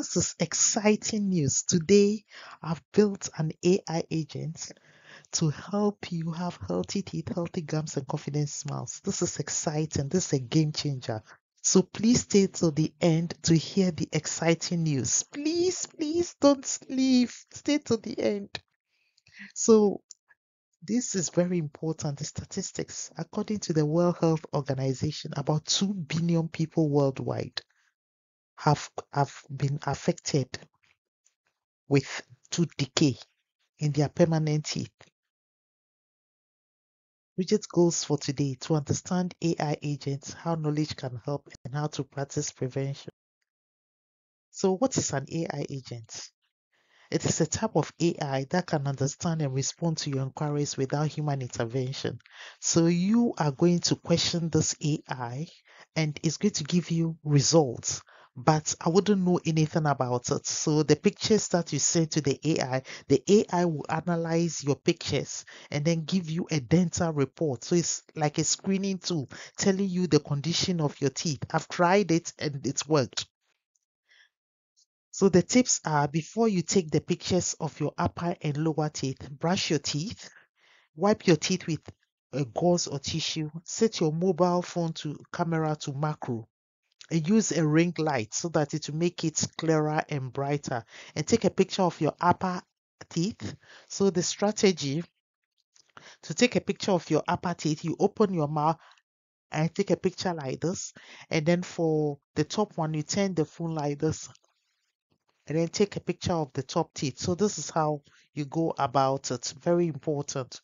this is exciting news. Today, I've built an AI agent to help you have healthy teeth, healthy gums, and confident smiles. This is exciting. This is a game changer. So please stay till the end to hear the exciting news. Please, please don't leave. Stay till the end. So this is very important. The statistics, according to the World Health Organization, about 2 billion people worldwide have, have been affected with tooth decay in their permanent teeth. Bridget goals for today to understand AI agents, how knowledge can help, and how to practice prevention. So, what is an AI agent? It is a type of AI that can understand and respond to your inquiries without human intervention. So, you are going to question this AI and it's going to give you results but I wouldn't know anything about it. So the pictures that you send to the AI, the AI will analyze your pictures and then give you a dental report. So it's like a screening tool telling you the condition of your teeth. I've tried it and it's worked. So the tips are before you take the pictures of your upper and lower teeth, brush your teeth, wipe your teeth with a gauze or tissue, set your mobile phone to camera to macro Uh, use a ring light so that it will make it clearer and brighter. And take a picture of your upper teeth. So the strategy to take a picture of your upper teeth you open your mouth and take a picture like this. And then for the top one you turn the phone like this. And then take a picture of the top teeth. So this is how you go about it very important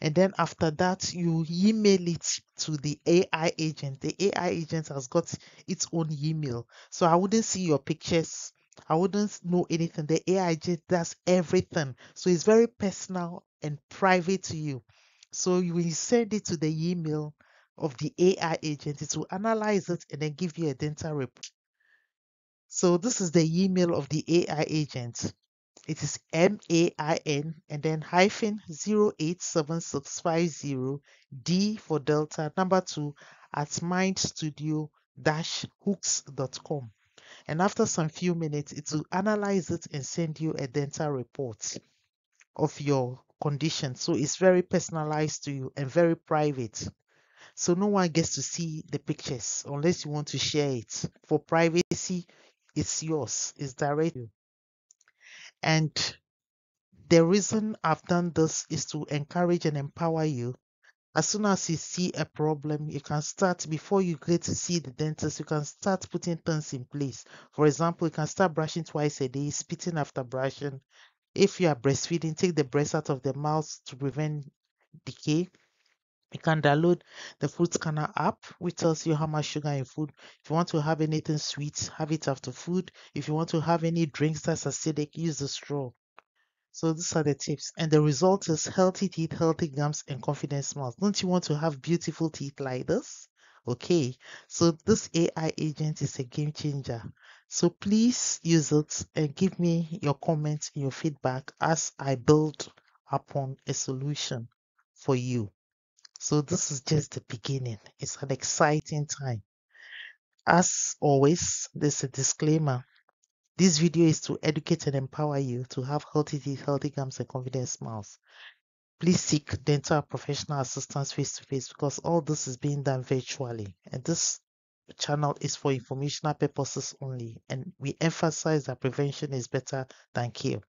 and then after that you email it to the AI agent. The AI agent has got its own email, so I wouldn't see your pictures. I wouldn't know anything. The AI agent does everything, so it's very personal and private to you. So you will send it to the email of the AI agent. It will analyze it and then give you a dental report. So this is the email of the AI agent. It is M-A-I-N and then hyphen 087650 D for Delta number two at mindstudio-hooks.com. And after some few minutes, it will analyze it and send you a dental report of your condition. So it's very personalized to you and very private. So no one gets to see the pictures unless you want to share it. For privacy, it's yours. It's direct. And the reason I've done this is to encourage and empower you. As soon as you see a problem, you can start before you get to see the dentist, you can start putting things in place. For example, you can start brushing twice a day, spitting after brushing. If you are breastfeeding, take the breast out of the mouth to prevent decay. You can download the food scanner app, which tells you how much sugar in food. If you want to have anything sweet, have it after food. If you want to have any drinks that's acidic, use the straw. So these are the tips. And the result is healthy teeth, healthy gums, and confident smiles. Don't you want to have beautiful teeth like this? Okay. So this AI agent is a game changer. So please use it and give me your comments your feedback as I build upon a solution for you. So this is just the beginning. It's an exciting time. As always, there's a disclaimer. This video is to educate and empower you to have healthy teeth, healthy gums, and confident smiles. Please seek dental professional assistance face to face because all this is being done virtually. And this channel is for informational purposes only. And we emphasize that prevention is better than cure.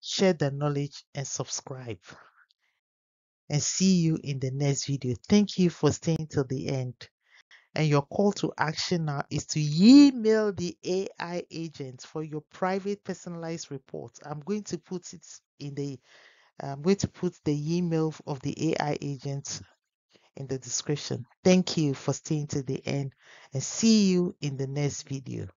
Share the knowledge and subscribe and see you in the next video. Thank you for staying till the end. And your call to action now is to email the AI agent for your private personalized report. I'm going to put it in the I'm going to put the email of the AI agent in the description. Thank you for staying to the end and see you in the next video.